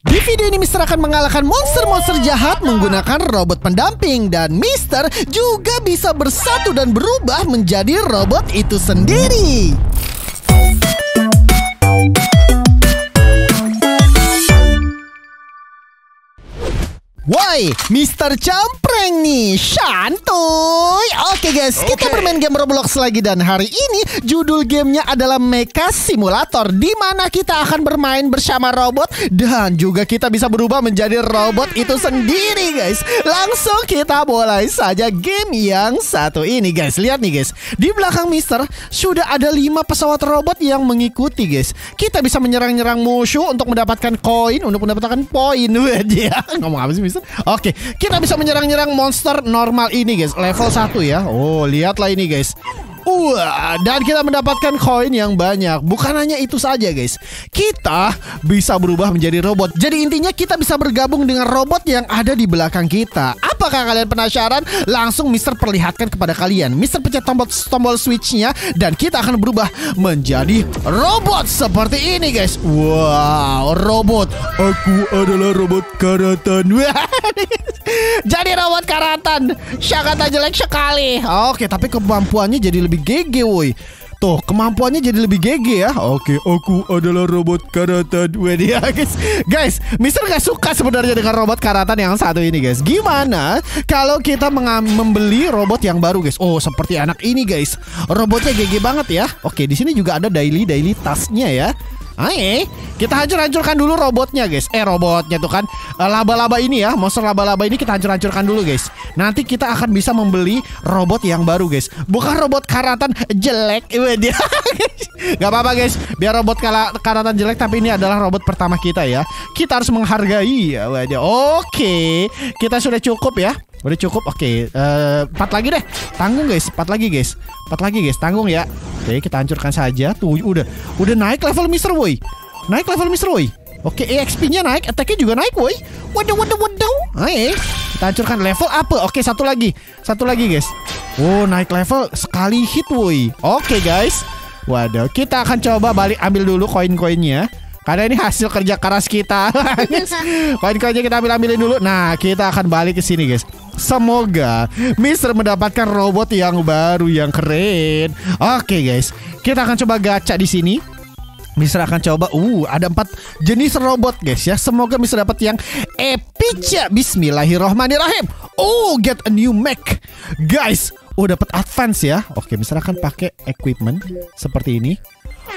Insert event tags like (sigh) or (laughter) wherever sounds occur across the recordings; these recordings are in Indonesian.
Di video ini Mister akan mengalahkan monster-monster jahat menggunakan robot pendamping dan Mister juga bisa bersatu dan berubah menjadi robot itu sendiri. Woi, Mister Campreng nih, santuy. Oke guys, kita Oke. bermain game Roblox lagi dan hari ini judul gamenya adalah Mecha Simulator di mana kita akan bermain bersama robot dan juga kita bisa berubah menjadi robot itu sendiri guys. Langsung kita mulai saja game yang satu ini guys. Lihat nih guys, di belakang Mister sudah ada lima pesawat robot yang mengikuti guys. Kita bisa menyerang-nyerang musuh untuk mendapatkan koin, untuk mendapatkan poin. (laughs) Dia ngomong apa sih Mister? Oke, kita bisa menyerang-nyerang monster normal ini guys, level 1 ya. Oh, lihatlah ini guys. Wah, dan kita mendapatkan koin yang banyak. Bukan hanya itu saja, guys. Kita bisa berubah menjadi robot. Jadi intinya kita bisa bergabung dengan robot yang ada di belakang kita. Apakah kalian penasaran? Langsung Mister perlihatkan kepada kalian. Mister pencet tombol tombol switchnya dan kita akan berubah menjadi robot seperti ini, guys. Wow, robot. Aku adalah robot karatan. (laughs) jadi robot karatan. Syakata jelek sekali. Oke, tapi kemampuannya jadi lebih GG, woi. Tuh, kemampuannya jadi lebih GG ya. Oke, aku adalah robot karatan. Wede ya, (laughs) guys. Guys, Mister gak suka sebenarnya dengan robot karatan yang satu ini, guys. Gimana kalau kita membeli robot yang baru, guys? Oh, seperti anak ini, guys. Robotnya GG banget ya. Oke, di sini juga ada daily daily tasknya ya. Ayo, kita hancur-hancurkan dulu robotnya guys. Eh robotnya tuh kan Eh, Laba-laba ini ya Monster laba-laba ini kita hancur-hancurkan dulu guys. Nanti kita akan bisa membeli robot yang baru guys. Bukan robot karatan jelek (laughs) dia. Gak apa-apa guys. Biar robot karatan jelek Tapi ini adalah robot pertama kita ya. Kita harus menghargai ya. Oke Kita sudah cukup ya Udah cukup? Oke Eh, Empat lagi deh. Tanggung guys. Empat lagi guys. Empat lagi guys. Tanggung ya. Oke kita hancurkan saja. Tuh udah. Udah naik level Mister Woi Naik level Mister Woi Oke EXP-nya naik. Attack-nya juga naik woi Waduh waduh waduh. Ayo Kita hancurkan level apa Oke satu lagi. Satu lagi guys. Oh naik level Sekali hit woi Oke guys. Waduh Kita akan coba balik ambil dulu koin-koinnya karena ini hasil kerja keras kita. (laughs) Koin-koinnya kita ambil-ambilin dulu. Nah, kita akan balik ke sini, guys. Semoga Mister mendapatkan robot yang baru yang keren. Oke, guys. Kita akan coba gacha di sini. Mister akan coba. Uh, ada empat jenis robot, guys ya. Semoga Mister dapat yang epic ya. Bismillahirrahmanirrahim. Oh, get a new mech, guys. Oh, dapat advance ya. Oke, Mister akan pakai equipment seperti ini.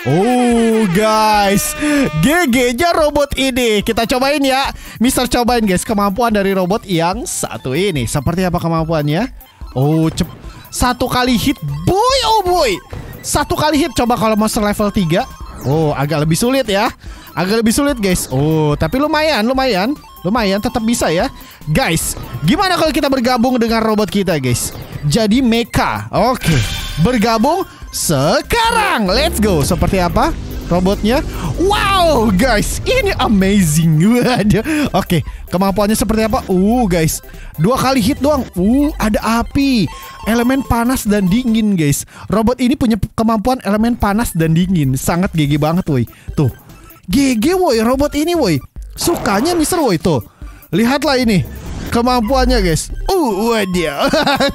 Oh guys GG-nya robot ini. Kita cobain ya. Mister cobain guys Kemampuan dari robot yang satu ini. Seperti apa kemampuannya? Oh cep Satu kali hit. Boy oh boy. Satu kali hit. Coba kalau monster level 3 Oh agak lebih sulit ya. Agak lebih sulit guys. Oh tapi lumayan lumayan. Lumayan tetap bisa ya. Guys Gimana kalau kita bergabung dengan robot kita guys Jadi mecha Oke Bergabung sekarang. Let's go. Seperti apa robotnya? Wow guys Ini amazing. (laughs) Oke Kemampuannya seperti apa? Uh guys Dua kali hit doang. Uh ada api Elemen panas dan dingin guys. Robot ini punya kemampuan elemen panas dan dingin. Sangat GG banget woi. Tuh. GG woi robot ini woi. Sukanya Mister woi tuh. Lihatlah ini Kemampuannya guys. Uh (laughs)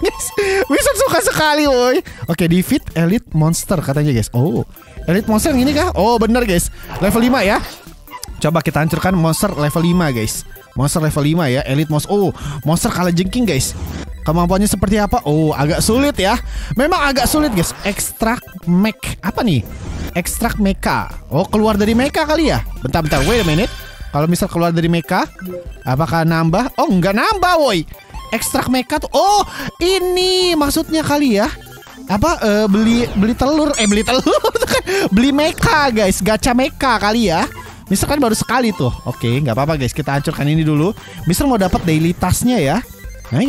Guys, Mister suka sekali woi. Oke defeat elite monster katanya guys. Oh elite monster yang ini kah? Oh bener guys. Level 5 ya. Coba kita hancurkan monster level 5 guys. Monster level 5 ya Elite monster. Oh monster kalah jengking guys. Kemampuannya seperti apa? Oh agak sulit ya. Memang agak sulit guys. Extract mech. Apa nih? Extract mecha. Oh keluar dari mecha kali ya? Bentar-bentar Wait a minute Kalau misal keluar dari mecha Apakah nambah? Oh nggak nambah woi. Ekstrak mecha tuh Oh ini maksudnya kali ya. Apa eh, beli beli telur eh beli telur (laughs) beli mecha guys. Gacha mecha kali ya. Mister kan baru sekali tuh. Oke nggak apa-apa guys. Kita hancurkan ini dulu. Mister mau dapat daily tasknya ya. Nah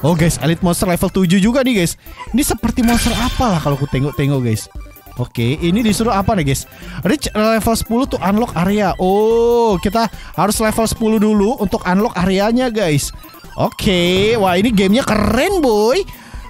Oh guys. Elite Monster level 7 juga nih guys. Ini seperti monster apa lah kalau aku tengok-tengok guys Oke, ini disuruh apa nih guys? Reach level 10 tuh unlock area. Oh, kita harus level 10 dulu untuk unlock areanya guys. Oke, wah ini gamenya keren boy.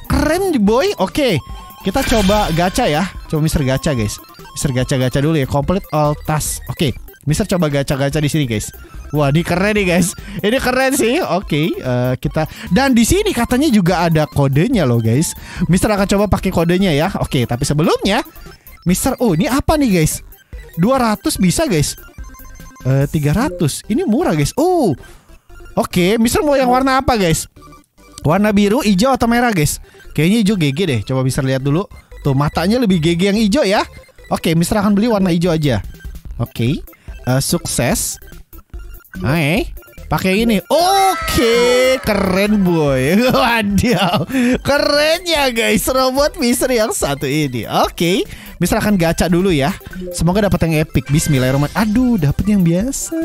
Keren boy. Oke, kita coba gacha ya. Coba Mister gacha guys. Mister gacha-gacha dulu ya. Complete all task. Oke, Mister coba gacha-gacha di sini guys. Wah, ini keren nih guys. Ini keren sih. Oke, uh, kita dan di sini katanya juga ada kodenya loh guys. Mister akan coba pakai kodenya ya. Oke, tapi sebelumnya Mister, oh ini apa nih guys? 200 bisa guys. Uh, 300. Ini murah guys. Oh. Oke, Mister mau yang warna apa guys? Warna biru, hijau atau merah guys? Kayaknya hijau GG deh. Coba Mister lihat dulu. Tuh matanya lebih GG yang hijau ya. Oke, Mister akan beli warna hijau aja. Oke. Uh, sukses. Hai. Pakai ini. Oke, keren boy. (laughs) Waduh. Keren ya guys robot Mister yang satu ini. Oke. Mister akan gacha dulu ya. Semoga dapat yang epic. Bismillahirrahmanirrahim. Aduh, dapat yang biasa.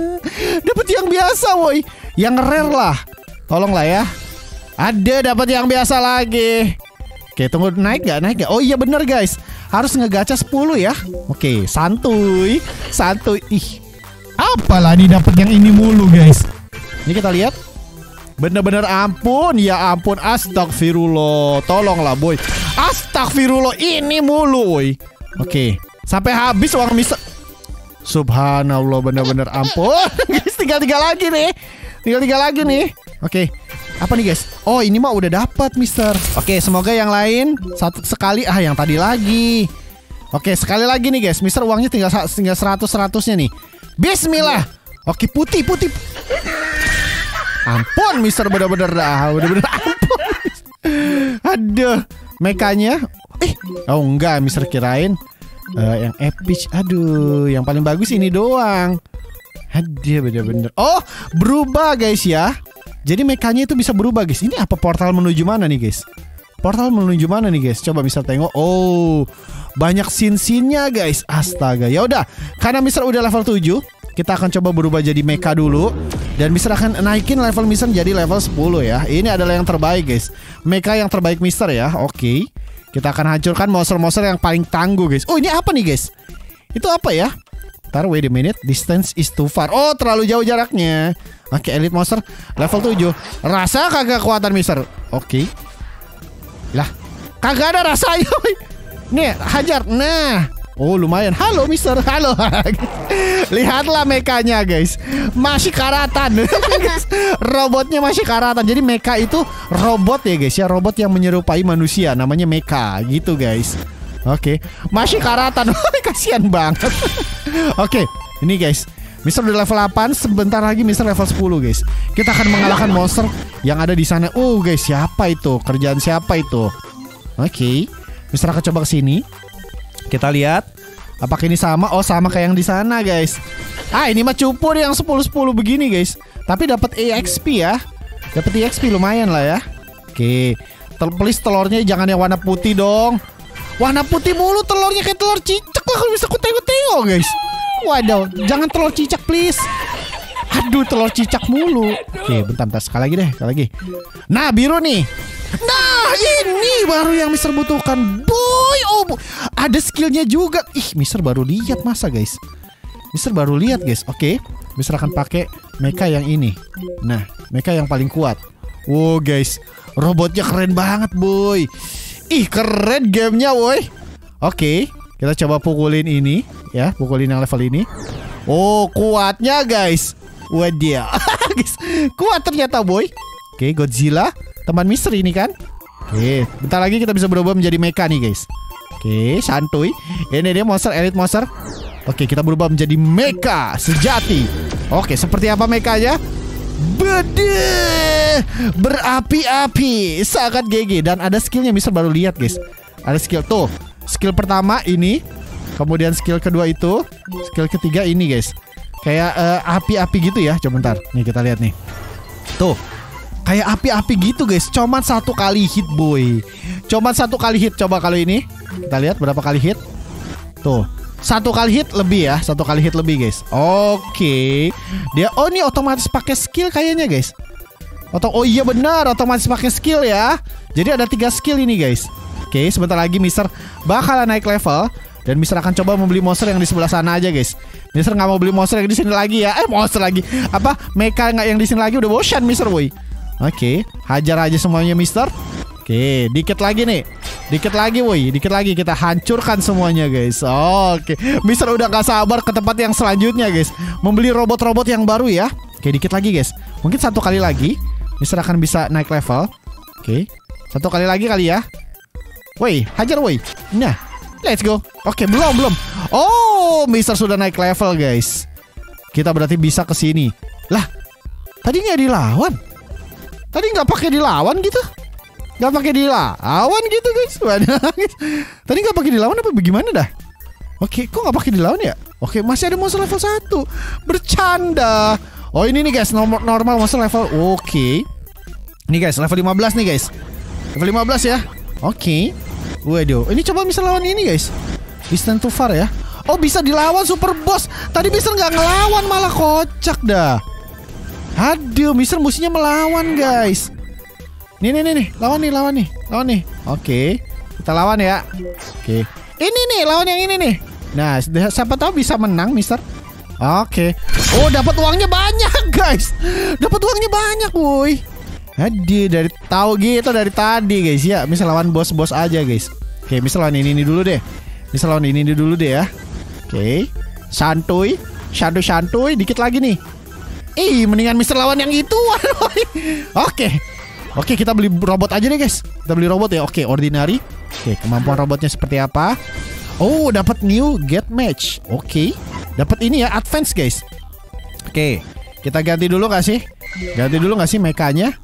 Dapat yang biasa, woi. Yang rare lah. Tolonglah ya. Ada dapat yang biasa lagi. Oke, tunggu naik gak? Naik gak? Oh iya bener guys. Harus ngegacha 10 ya. Oke, santuy. Santuy. Ih. Apalah nih dapat yang ini mulu guys. Ini kita lihat. Bener-bener ampun, ya ampun, astagfirullah. Tolonglah boy. Astagfirullah, ini mulu boy. Oke, sampai habis uang misal. Subhanallah, bener-bener ampun. (laughs) guys, tinggal tiga lagi nih. Tinggal tiga lagi nih. Oke. Apa nih guys? Oh ini mah udah dapat Mister. Oke semoga yang lain satu sekali ah yang tadi lagi. Oke sekali lagi nih guys. Mister uangnya tinggal tinggal seratus seratusnya nih. Bismillah. Oke putih putih. Ampun Mister bener-bener dah bener-bener ampun. (laughs) Aduh mekanya. Eh oh enggak Mister kirain uh, yang epic. Aduh yang paling bagus ini doang. Aduh bener-bener. Oh berubah guys ya. Jadi mekanya itu bisa berubah guys. Ini apa portal menuju mana nih guys? Portal menuju mana nih guys? Coba bisa tengok. Oh, banyak scene-scene-nya guys. Astaga. Ya udah, karena Mister udah level 7, kita akan coba berubah jadi mecha dulu dan Mister akan naikin level Mister jadi level 10 ya. Ini adalah yang terbaik guys. Mecha yang terbaik Mister ya. Oke. Kita akan hancurkan monster-monster yang paling tangguh guys. Oh, ini apa nih guys? Itu apa ya? Ntar wait a minute, distance is too far. Oh, terlalu jauh jaraknya. Oke, Elite Monster level 7. Rasa kagak kekuatan Mister. Oke. Lah, kagak ada rasanya. (laughs) Nih, hajar. Nah. Oh, lumayan. Halo, Mister. Halo. (laughs) Lihatlah mekanya, guys. Masih karatan. (laughs) Robotnya masih karatan. Jadi mecha itu robot ya, guys. Ya, robot yang menyerupai manusia. Namanya mecha, gitu, guys. Oke, masih karatan. (laughs) Kasihan banget. Oke, ini guys. Mister udah level 8, sebentar lagi Mister level 10 guys. Kita akan mengalahkan monster yang ada di sana. Oh guys, siapa itu? Kerjaan siapa itu? Oke, okay. Mister akan coba ke sini. Kita lihat apakah ini sama? Oh, sama kayak yang di sana guys. Ah, ini mah cupu yang 10-10 begini guys. Tapi dapat EXP ya. Dapat EXP lumayan lah ya. Oke. Okay. Please telurnya jangan yang warna putih dong. Warna putih mulu telurnya kayak telur cicak lah kalau bisa ku tengok-tengok guys. Waduh, jangan telur cicak please. Aduh, telur cicak mulu. Oke, bentar, bentar. Sekali lagi deh, sekali lagi. Nah, biru nih. Nah, ini baru yang Mister butuhkan. Boy, oh, ada skillnya juga. Ih, Mister baru lihat masa, guys. Mister baru lihat, guys. Oke, Mister akan pakai mecha yang ini. Nah, mecha yang paling kuat. Wow, guys. Robotnya keren banget, boy. Ih, keren gamenya, boy. Oke, kita coba pukulin ini ya, pukulin yang level ini. Oh, kuatnya guys. Wadiah. (laughs) Kuat ternyata boy. Oke, Godzilla, teman misteri ini kan. Oke, bentar lagi kita bisa berubah menjadi mecha nih guys. Oke, santuy. Ini dia monster elite monster. Oke, kita berubah menjadi mecha sejati. Oke, seperti apa mekanya? Bede berapi-api sangat GG dan ada skillnya bisa baru lihat guys. Ada skill tuh skill pertama ini, kemudian skill kedua itu, skill ketiga ini guys. Kayak uh, api-api gitu ya. Coba bentar. Nih kita lihat nih. Tuh. Kayak api-api gitu guys. Cuman satu kali hit boy. Cuman satu kali hit. Coba kalau ini. Kita lihat berapa kali hit. Tuh. Satu kali hit lebih ya. Satu kali hit lebih guys. Oke. Dia oh ini otomatis pakai skill kayaknya guys. Atau oh iya benar otomatis pakai skill ya. Jadi ada tiga skill ini guys. Oke, sebentar lagi Mister bakalan naik level dan Mister akan coba membeli monster yang di sebelah sana aja, guys. Mister nggak mau beli monster yang di sini lagi ya. Eh, monster lagi. Apa? Mecha nggak yang di sini lagi udah bosan Mister, boy. Oke, hajar aja semuanya Mister. Oke, dikit lagi nih. Dikit lagi woi, dikit lagi kita hancurkan semuanya guys. Oke, Mister udah gak sabar ke tempat yang selanjutnya guys. Membeli robot-robot yang baru ya. Oke, dikit lagi guys. Mungkin satu kali lagi Mister akan bisa naik level. Oke, satu kali lagi kali ya. Woi, hajar woi. Nah, let's go. Oke, belum belum. Oh, Mister sudah naik level guys. Kita berarti bisa ke sini. Lah, tadi nggak dilawan. Tadi nggak pakai dilawan gitu. Gak pakai dilawan gitu guys. (laughs) Tadi gak pakai dilawan apa bagaimana dah? Oke, kok gak pakai dilawan ya? Oke, masih ada monster level 1 Bercanda Oh ini nih guys, normal, normal monster level Oke Ini guys, level 15 nih guys Level 15 ya Oke Waduh, ini coba bisa lawan ini guys Distance too far ya Oh bisa dilawan super boss Tadi bisa nggak ngelawan malah kocak dah Aduh, Mister musuhnya melawan guys Nih nih nih nih, lawan nih, lawan nih, lawan nih. Oke, kita lawan ya. Oke, ini nih lawan yang ini nih. Nah, siapa tahu bisa menang, Mister. Oke. Oh, dapat uangnya banyak, (laughs) guys. Dapat uangnya banyak, woi. Hadi dari tahu gitu dari tadi, guys ya. Misal lawan bos-bos aja, guys. Oke, misal lawan ini, ini dulu deh. Misal lawan ini, ini dulu deh ya. Oke. Santuy, santuy santuy dikit lagi nih. Ih, mendingan Mister lawan yang itu. (laughs) Oke. Oke kita beli robot aja deh guys Kita beli robot ya Oke ordinary Oke kemampuan robotnya seperti apa Oh dapat new get match Oke Dapat ini ya advance guys Oke Kita ganti dulu gak sih Ganti dulu gak sih mekanya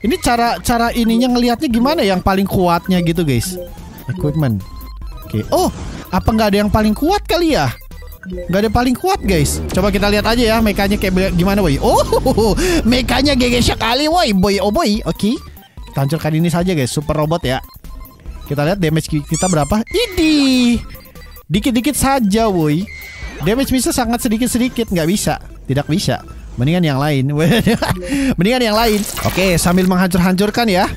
Ini cara cara ininya ngelihatnya gimana? Yang paling kuatnya gitu guys? Equipment. Oke. Oh apa nggak ada yang paling kuat kali ya? Gak ada paling kuat guys. Coba kita lihat aja ya Mekanya kayak gimana boy? Oh (laughs) Mekanya GG sekali boy. Boy oh boy. Oke. Okay. Kita hancurkan ini saja guys. Super robot ya. Kita lihat damage kita berapa? Ini. Dikit-dikit saja boy. Damage bisa sangat sedikit-sedikit. Gak bisa. Tidak bisa Mendingan yang lain (laughs) Mendingan yang lain Oke sambil menghancur-hancurkan ya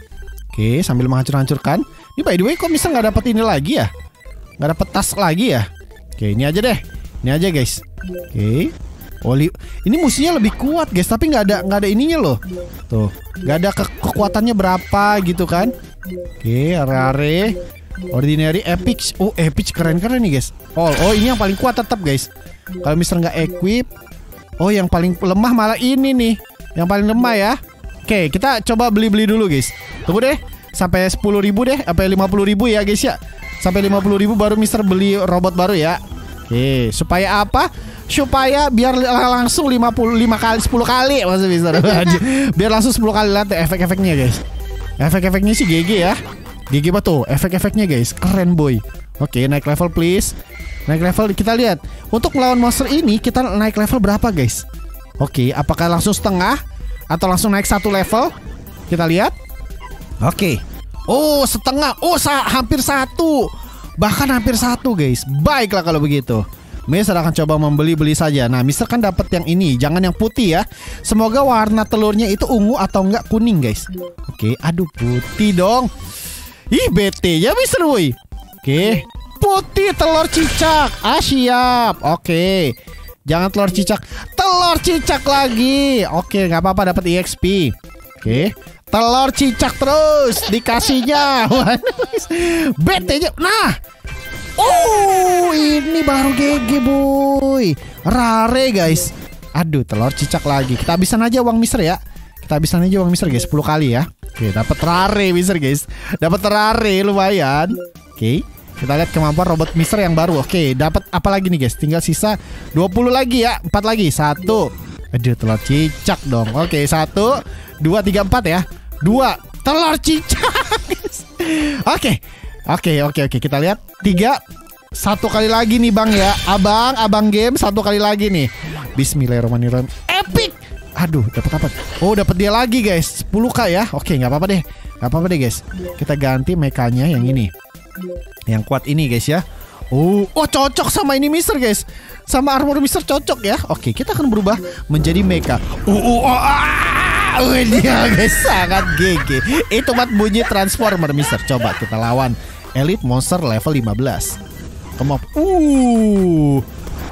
Oke sambil menghancur-hancurkan Ini by the way kok bisa nggak dapat ini lagi ya Nggak dapat tas lagi ya Oke ini aja deh ini aja guys. Oke. Oli ini musuhnya lebih kuat guys, tapi nggak ada nggak ada ininya loh. Tuh, nggak ada ke kekuatannya berapa gitu kan? Oke, rare, ordinary, epic. Oh, epic keren-keren nih guys. Oh, oh ini yang paling kuat tetap guys. Kalau misalnya nggak equip, oh yang paling lemah malah ini nih. Yang paling lemah ya. Oke, kita coba beli-beli dulu guys. Tunggu deh, sampai sepuluh ribu deh, sampai lima puluh ribu ya guys ya. Sampai lima puluh ribu baru Mister beli robot baru ya. Oke, supaya apa? Supaya biar langsung 55 kali 10 kali maksud bisa. (laughs) biar langsung 10 kali lihat efek-efeknya guys. Efek-efeknya sih GG ya. GG tuh efek-efeknya guys. Keren boy. Oke, naik level please. Naik level kita lihat. Untuk melawan monster ini kita naik level berapa guys? Oke, apakah langsung setengah atau langsung naik satu level? Kita lihat. Oke. Oh, setengah. Oh, sa hampir satu. Bahkan hampir satu guys Baiklah kalau begitu Mister akan coba membeli-beli saja Nah Mister kan dapat yang ini Jangan yang putih ya Semoga warna telurnya itu ungu atau enggak kuning guys Oke aduh putih dong Ih bete ya Mister woi Oke Putih telur cicak Ah siap Oke Jangan telur cicak Telur cicak lagi Oke nggak apa-apa dapat EXP Oke Telur cicak terus dikasihnya. (laughs) Bete aja. Nah. Oh, ini baru GG boy. Rare guys. Aduh, telur cicak lagi. Kita habisan aja uang mister ya. Kita habisan aja uang mister guys 10 kali ya. Oke, dapat rare mister guys. Dapat rare lumayan. Oke. Kita lihat kemampuan robot mister yang baru. Oke, dapat apa lagi nih guys? Tinggal sisa 20 lagi ya. 4 lagi. Satu. Aduh, telur cicak dong. Oke, satu, dua, tiga, empat ya dua telur cicak. (laughs) Oke. Oke, oke, oke. Kita lihat. Tiga. Satu kali lagi nih bang ya. Abang, abang game. Satu kali lagi nih. Bismillahirrahmanirrahim. Epic. Aduh, dapat apa? Oh, dapat dia lagi guys. 10k ya. Oke, nggak apa-apa deh. Nggak apa-apa deh guys. Kita ganti mekanya yang ini. Yang kuat ini guys ya. Oh, oh cocok sama ini Mister guys. Sama armor Mister cocok ya. Oke, kita akan berubah menjadi mecha. Uh, uh, uh, ah. Wih dia guys sangat GG. Itu buat bunyi transformer Mister. Coba kita lawan. Elite Monster level 15 Come on. Uh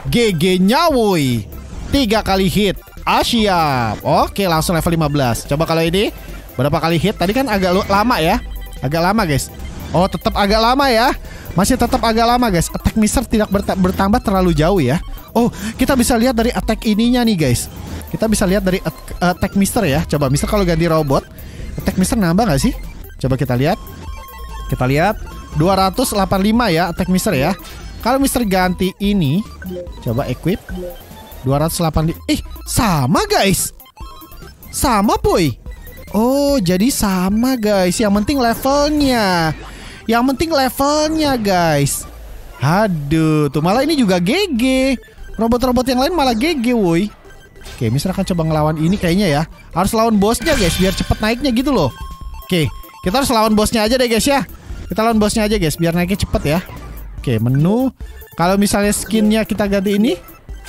GG nyawoi Tiga kali hit. Ah siap. Oke langsung level 15 Coba kalau ini Berapa kali hit? Tadi kan agak lama ya. Agak lama guys Oh, tetap agak lama ya. Masih tetap agak lama, guys. Attack Mister tidak bertambah terlalu jauh ya. Oh, kita bisa lihat dari attack ininya nih, guys. Kita bisa lihat dari attack Mister ya. Coba Mister kalau ganti robot, attack Mister nambah nggak sih? Coba kita lihat. Kita lihat 285 ya attack Mister ya. Kalau Mister ganti ini, coba equip 285. Ih, sama guys. Sama boy. Oh, jadi sama guys. Yang penting levelnya. Yang penting levelnya guys. Aduh, tuh malah ini juga GG. Robot-robot yang lain malah GG woi. Oke, Mister akan coba ngelawan ini kayaknya ya. Harus lawan bosnya guys, biar cepet naiknya gitu loh. Oke, kita harus lawan bosnya aja deh guys ya. Kita lawan bosnya aja guys, biar naiknya cepet ya. Oke, menu. Kalau misalnya skinnya kita ganti ini,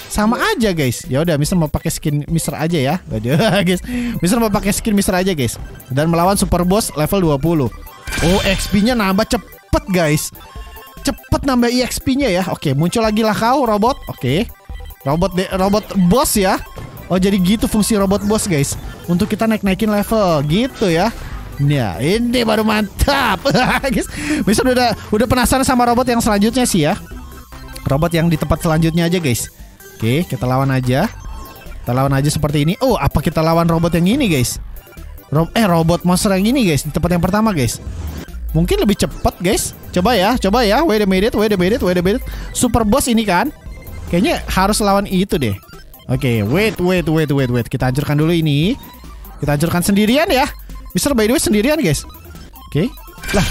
sama aja guys. Ya udah, Mister mau pakai skin Mister aja ya. Waduh, (laughs) guys. Mister mau pakai skin Mister aja guys. Dan melawan super boss level 20. Oh, XP-nya nambah cepet guys. Cepet nambah EXP-nya ya. Oke, muncul lagi lah kau robot. Oke. Robot de robot boss ya. Oh, jadi gitu fungsi robot boss guys. Untuk kita naik-naikin level gitu ya. Ya, ini baru mantap. (laughs) guys, Mister udah udah penasaran sama robot yang selanjutnya sih ya. Robot yang di tempat selanjutnya aja guys. Oke, kita lawan aja. Kita lawan aja seperti ini. Oh, apa kita lawan robot yang ini guys? Ro eh, robot monster yang ini guys di tempat yang pertama guys. Mungkin lebih cepat guys. Coba ya, coba ya. Wait a minute, wait a minute, wait a minute. Super boss ini kan. Kayaknya harus lawan itu deh. Oke, okay, wait, wait, wait, wait, wait. Kita hancurkan dulu ini. Kita hancurkan sendirian ya. Mister by the way sendirian guys. Oke. Okay. Lah,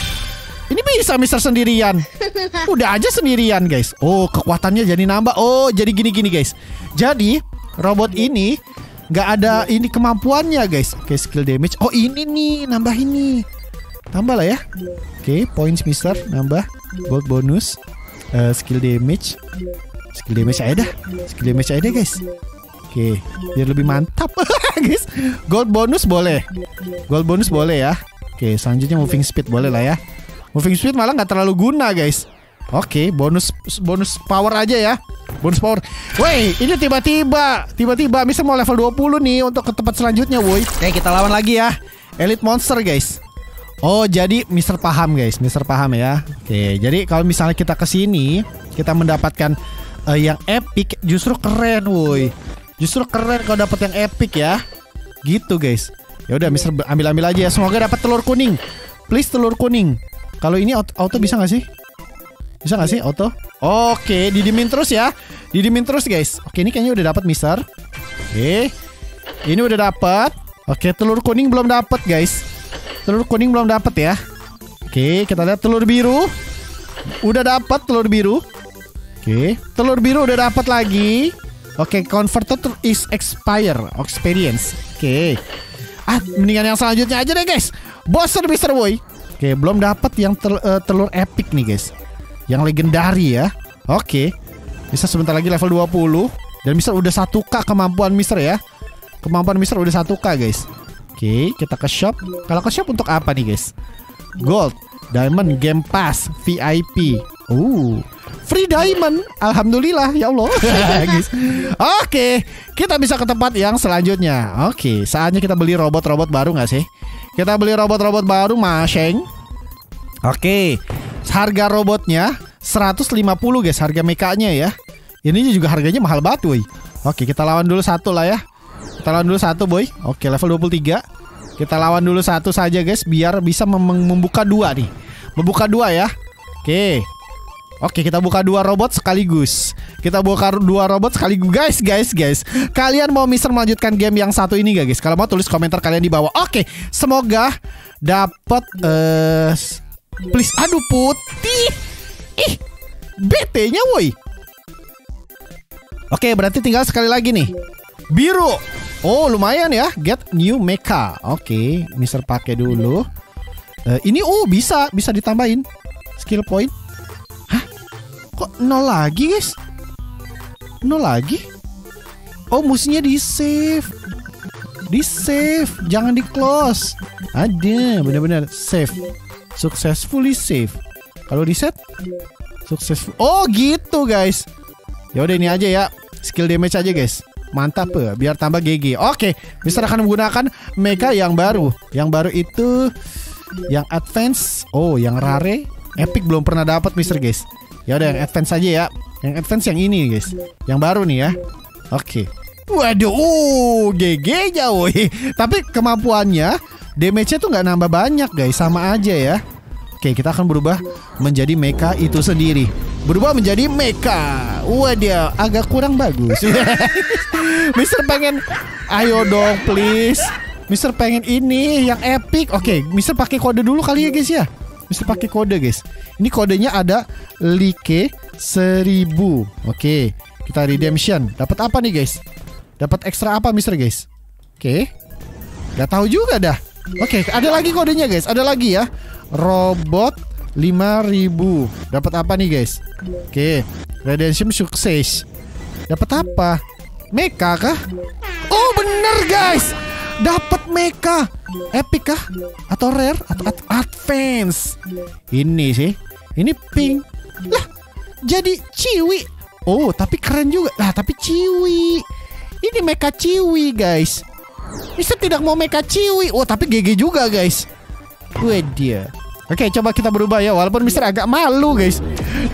ini bisa Mister sendirian. (laughs) Udah aja sendirian guys. Oh, kekuatannya jadi nambah. Oh, jadi gini-gini guys. Jadi robot ini nggak ada ini kemampuannya guys. Oke, okay, skill damage. Oh, ini nih nambah ini. Tambah lah ya. Oke, okay, points Mister nambah. Gold bonus. Uh, skill damage. Skill damage aja dah. Skill damage aja deh guys. Oke, okay, biar lebih mantap (laughs) guys. Gold bonus boleh. Gold bonus boleh ya. Oke, okay, selanjutnya moving speed boleh lah ya. Moving speed malah nggak terlalu guna guys. Oke, okay, bonus bonus power aja ya. Bonus power. Woi, ini tiba-tiba, tiba-tiba bisa mau level 20 nih untuk ke tempat selanjutnya, woi. Oke, kita lawan lagi ya. Elite monster, guys. Oh, jadi Mister paham guys, Mister paham ya. Oke, jadi kalau misalnya kita ke sini, kita mendapatkan uh, yang epic, justru keren, woi. Justru keren kalau dapat yang epic ya. Gitu guys. Ya udah, Mister ambil-ambil aja ya. Semoga dapat telur kuning. Please telur kuning. Kalau ini auto, auto bisa nggak sih? Bisa nggak sih auto? Oke, didimin terus ya. Didimin terus guys. Oke, ini kayaknya udah dapat Mister. Oke. Ini udah dapat. Oke, telur kuning belum dapat guys. Telur kuning belum dapat ya. Oke, kita lihat telur biru. Udah dapat telur biru. Oke, telur biru udah dapat lagi. Oke, converted is expire experience. Oke. Ah, mendingan yang selanjutnya aja deh, guys. Bosan Mister Boy. Oke, belum dapat yang tel uh, telur epic nih, guys. Yang legendari ya. Oke. Bisa sebentar lagi level 20 dan Mister udah 1K kemampuan Mister ya. Kemampuan Mister udah 1K, guys. Oke, kita ke shop. Kalau ke shop untuk apa nih, guys? Gold, Diamond, Game Pass, VIP. Uh, free diamond. Alhamdulillah ya Allah. (laughs) Oke, kita bisa ke tempat yang selanjutnya. Oke, saatnya kita beli robot-robot baru nggak sih? Kita beli robot-robot baru, Maseng. Oke, harga robotnya 150 guys, harga mekanya ya. Ini juga harganya mahal banget, woi. Oke, kita lawan dulu satu lah ya. Kita lawan dulu satu boy. Oke level 23 Kita lawan dulu satu saja guys Biar bisa mem membuka dua nih. Membuka dua ya. Oke. Oke kita buka dua robot sekaligus. Kita buka dua robot sekaligus. Guys guys guys. Kalian mau Mister melanjutkan game yang satu ini gak guys? Kalau mau tulis komentar kalian di bawah. Oke semoga dapat uh, Please Aduh putih. Ih BT nya woi. Oke berarti tinggal sekali lagi nih. Biru. Oh lumayan ya. Get new mecha. Oke Mister pakai dulu. Uh, Ini oh bisa. Bisa ditambahin Skill point. Hah? Kok nol lagi guys? Nol lagi? Oh musuhnya di save Di save Jangan di close Ada bener-bener Save Successfully save Kalau di set Successful Oh gitu guys Ya udah ini aja ya Skill damage aja guys Mantap ya, biar tambah GG. Oke, Mister akan menggunakan Mega yang baru. Yang baru itu Yang advance, oh yang rare, epic belum pernah dapat Mister guys. Ya udah yang advance aja ya. Yang advance yang ini guys. Yang baru nih ya. Oke. Waduh, uh, GG woi. Tapi kemampuannya damage-nya tuh nggak nambah banyak guys, sama aja ya. Oke, kita akan berubah menjadi mecha itu sendiri. Berubah menjadi mecha. Waduh, agak kurang bagus. (laughs) Mister pengen ayo dong please. Mister pengen ini yang epic. Oke, Mister pakai kode dulu kali ya guys ya. Mister pakai kode guys. Ini kodenya ada like 1000. Oke, kita redemption. Dapat apa nih guys? Dapat ekstra apa Mister guys? Oke. Gak tahu juga dah. Oke, ada lagi kodenya guys. Ada lagi ya. Robot 5000. Dapat apa nih guys? Oke. Redemption sukses. Dapat apa? Mecha kah? Oh bener guys. Dapat mecha. Epic kah? Atau rare? Atau at advance? Ini sih. Ini pink. Lah, jadi ciwi. Oh, tapi keren juga. Lah, tapi ciwi. Ini mecha ciwi, guys. Mister tidak mau mecha ciwi. Oh, tapi GG juga, guys. Wah dia. Oke, coba kita berubah ya. Walaupun Mister agak malu, guys. (laughs)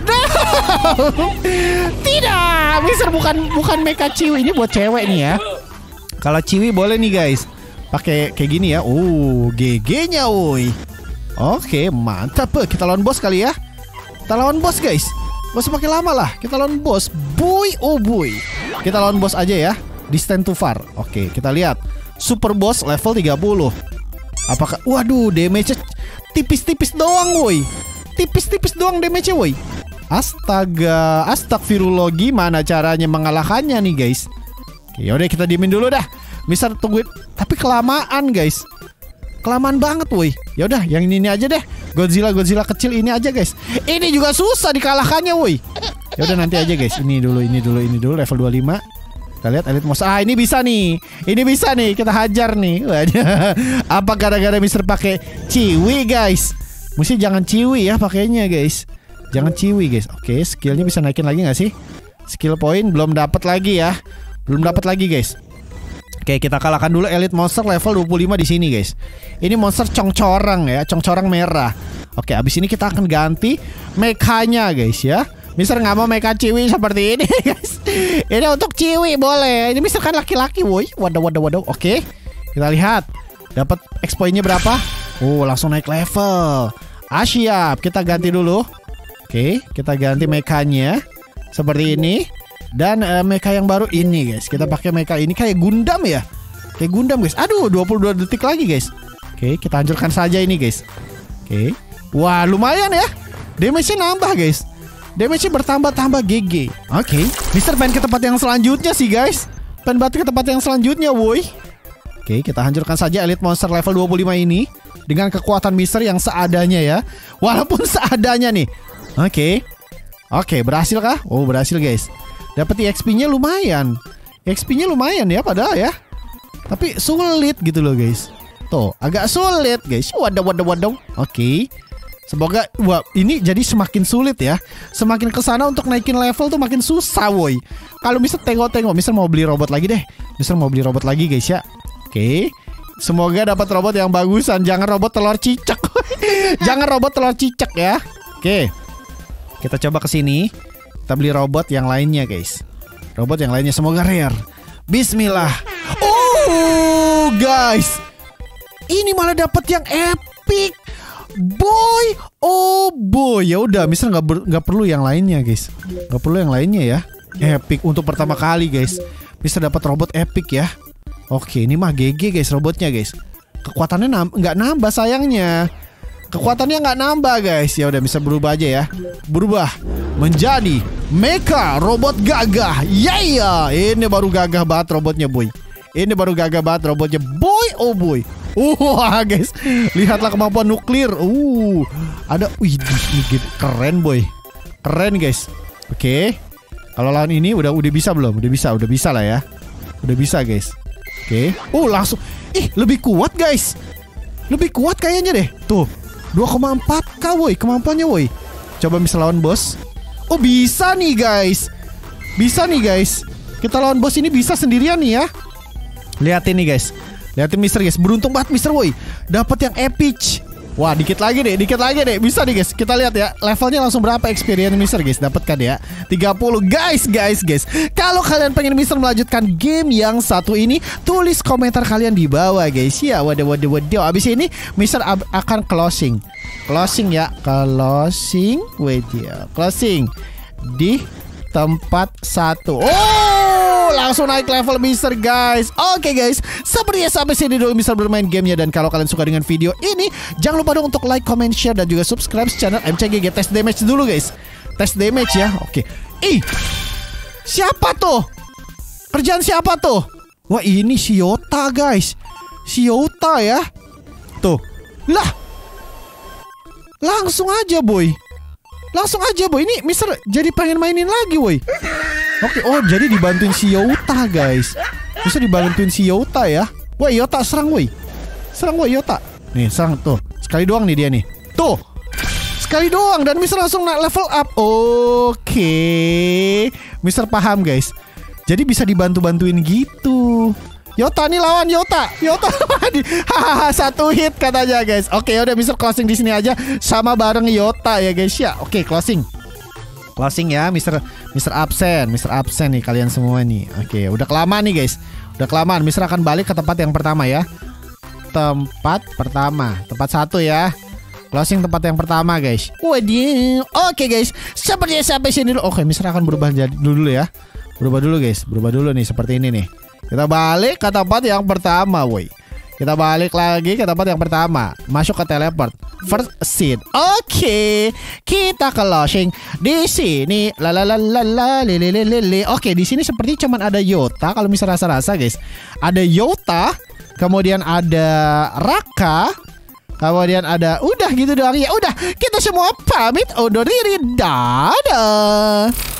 No! Tidak, Mister bukan bukan mecha ciwi. Ini buat cewek nih ya. Kalau ciwi boleh nih, guys. Pakai kayak gini ya. Oh, GG-nya, woi. Oke, mantap. Kita lawan bos kali ya. Kita lawan bos, guys. Gak usah pakai lama lah. Kita lawan bos. Boy, oh boy. Kita lawan bos aja ya. Distant too far. Oke, kita lihat. Super boss level 30. Apakah waduh damage tipis-tipis doang woi. Tipis-tipis doang damage woi. Astaga, astagfirullah gimana caranya mengalahkannya nih guys? Oke, yaudah kita diemin dulu dah. Mister tungguin, tapi kelamaan guys. Kelamaan banget woi. Yaudah, yang ini, ini aja deh. Godzilla Godzilla kecil ini aja guys. Ini juga susah dikalahkannya woi. Yaudah nanti aja guys. Ini dulu, ini dulu, ini dulu level 25. Kita lihat Elite Monster. Ah, ini bisa nih. Ini bisa nih. Kita hajar nih. (laughs) Apa gara-gara Mister pakai ciwi, guys? Mesti jangan ciwi ya pakainya, guys. Jangan ciwi, guys. Oke, skillnya bisa naikin lagi nggak sih? Skill point belum dapat lagi ya. Belum dapat lagi, guys. Oke, kita kalahkan dulu Elite Monster level 25 di sini, guys. Ini monster congcorang ya, congcorang merah. Oke, abis ini kita akan ganti mekanya, guys ya. Mister nggak mau mecha ciwi seperti ini (laughs) guys. Ini untuk ciwi boleh. Ini Mister kan laki-laki woi. Waduh waduh waduh. Oke. Kita lihat. Dapat expoinnya berapa? Oh langsung naik level. Ah siap. Kita ganti dulu. Oke. Kita ganti mekanya. Seperti ini. Dan uh, mecha yang baru ini guys. Kita pakai mecha ini kayak Gundam ya. Kayak Gundam guys. Aduh 22 detik lagi guys. Oke. Kita hancurkan saja ini guys. Oke. Wah lumayan ya. Damage-nya nambah guys. Damage-nya bertambah-tambah GG. Oke, okay. Mister pengen ke tempat yang selanjutnya sih guys. Pengen banget ke tempat yang selanjutnya, woi. Oke, okay, kita hancurkan saja Elite Monster level 25 ini dengan kekuatan Mister yang seadanya ya. Walaupun (laughs) seadanya nih. Oke. Okay. Oke, okay, berhasil kah? Oh, berhasil guys. Dapat EXP-nya lumayan. EXP-nya lumayan ya padahal ya. Tapi sulit gitu loh guys. Tuh, agak sulit guys. Waduh, waduh, waduh. Oke. Okay. Semoga wah ini jadi semakin sulit ya. Semakin ke sana untuk naikin level tuh makin susah woi. Kalau bisa tengok-tengok, Mister mau beli robot lagi deh. Mister mau beli robot lagi guys ya. Oke. Semoga dapat robot yang bagusan, jangan robot telur cicak. (laughs) jangan robot telur cicak ya. Oke. Kita coba ke sini. Kita beli robot yang lainnya guys. Robot yang lainnya semoga rare. Bismillah. Oh, guys. Ini malah dapat yang epic boy oh boy. Ya udah misal nggak nggak perlu yang lainnya guys. Nggak perlu yang lainnya ya. Epic untuk pertama kali guys. Bisa dapat robot epic ya. Oke ini mah GG guys robotnya guys. Kekuatannya nggak nam nambah sayangnya. Kekuatannya nggak nambah guys. Ya udah bisa berubah aja ya. Berubah menjadi mecha robot gagah. Yeah, yeah. ini baru gagah banget robotnya boy. Ini baru gagah banget robotnya. Boy oh boy Wah guys, lihatlah kemampuan nuklir. Uh, ada, wih, ini keren boy, keren guys. Oke, okay. kalau lawan ini udah udah bisa belum? Udah bisa, udah bisa lah ya. Udah bisa guys. Oke, okay. oh langsung, ih lebih kuat guys, lebih kuat kayaknya deh. Tuh, 2,4 k boy, kemampuannya boy. Coba misal lawan bos. Oh bisa nih guys, bisa nih guys. Kita lawan bos ini bisa sendirian nih ya. Lihat ini guys. Lihatin Mister guys, beruntung banget Mister woi. Dapat yang epic. Wah, dikit lagi nih, dikit lagi nih. Bisa nih guys. Kita lihat ya. Levelnya langsung berapa experience Mister guys? Dapatkan ya. 30 guys, guys, guys. Kalau kalian pengen Mister melanjutkan game yang satu ini, tulis komentar kalian di bawah guys. Ya, waduh waduh waduh. Abis ini Mister akan closing. Closing ya. Closing. Wait ya. Closing di tempat satu. Oh, langsung naik level Mister guys. Oke okay, guys, sepertinya sampai sini dulu Mister bermain gamenya dan kalau kalian suka dengan video ini, jangan lupa dong untuk like, comment, share dan juga subscribe channel MCGG Test Damage dulu guys. Test damage ya. Oke. Okay. Ih. Siapa tuh? Kerjaan siapa tuh? Wah, ini si Yota guys. Si Yota ya. Tuh. Lah. Langsung aja boy. Langsung aja boy Ini Mister jadi pengen mainin lagi woi Oke oh jadi dibantuin si Yota guys. Bisa dibantuin si Yota ya? Woi Yota serang woi. Serang woi Yota. Nih serang tuh. Sekali doang nih dia nih. Tuh. Sekali doang dan Mister langsung naik level up. Oke. Mister paham guys. Jadi bisa dibantu-bantuin gitu. Yota nih lawan Yota. Yota (laughs) hahaha satu hit katanya guys. Oke, udah Mister closing di sini aja. Sama bareng Yota ya guys. Ya. Oke, closing. Closing ya, Mister Mister absen, Mister absen nih kalian semua nih. Oke, udah kelamaan nih guys. Udah kelamaan. Mister akan balik ke tempat yang pertama ya. Tempat pertama, tempat satu ya. Closing tempat yang pertama guys. Waduh. Oke guys, sepertinya sampai sini dulu. Oke, Mister akan berubah jadi dulu ya. Berubah dulu guys, berubah dulu nih seperti ini nih. Kita balik ke tempat yang pertama, woi. Kita balik lagi ke tempat yang pertama. Masuk ke teleport. First seat. Oke, okay. kita closing di sini. Oke, di sini seperti cuman ada Yota kalau misalnya rasa-rasa, guys. Ada Yota, kemudian ada Raka, Kemudian ada udah gitu doang ya. Udah, kita semua pamit undur diri. Dadah.